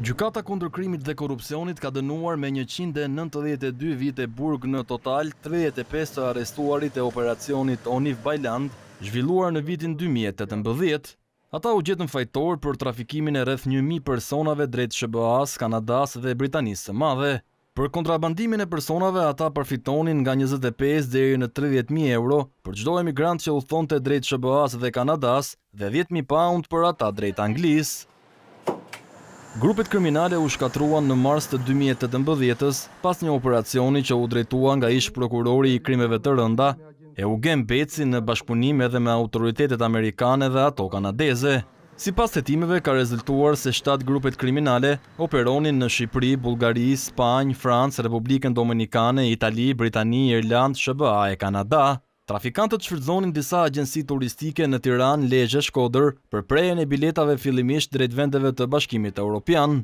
Gjykata Kundër Krimit dhe Korrupsionit ka dënuar me njëqind e nëntëdhjetë e dy vite burg në total tridhjetë e pesë të arrestuarit e operacionit One if by Land, zhvilluar në vitin dy mijë e tetëmbëdhjetë. Ata u gjetën fajtorë për trafikimin e rreth një mijë personave drejt SHBA-së, Kanadasë dhe Britanisë së Madhe. Për kontrabandimin e personave ata përfitonin nga njëzet e pesë deri në tridhjetë mijë euro për çdo emigrant që udhëtonte drejt SHBA-së dhe Kanadasë dhe dhjetë mijë paund për ata drejt Anglisë. Grupet kriminale u shkatërruan në mars të dy mijë e tetëmbëdhjetë-s pas një operacioni që u drejtua nga ish-prokurori i krimeve të rënda, Eugen Beci në bashkëpunim edhe me autoritetet amerikane dhe ato kanadeze. Sipas hetimeve ka rezultuar se shtatë grupet kriminale operonin në Shqipëri, Bullgari, Spanjë, Francë, Republikën Dominikane, Itali, Britani, Irlandë, SHBA e Kanada. Trafikantët shfrytëzonin disa agjenci turistike në Tiranë, Lezhë e Shkodër, për prerjen e biletave fillimisht drejt vendeve të Bashkimit Europian.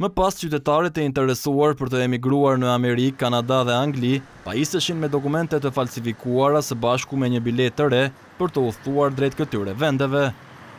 Më pas qytetarët e interesuar për të emigruar në Amerikë, Kanada dhe Angli, pajiseshin me dokumente të falsifikuara së bashku me një biletë të re për të udhëtuar drejt këtyre vendeve.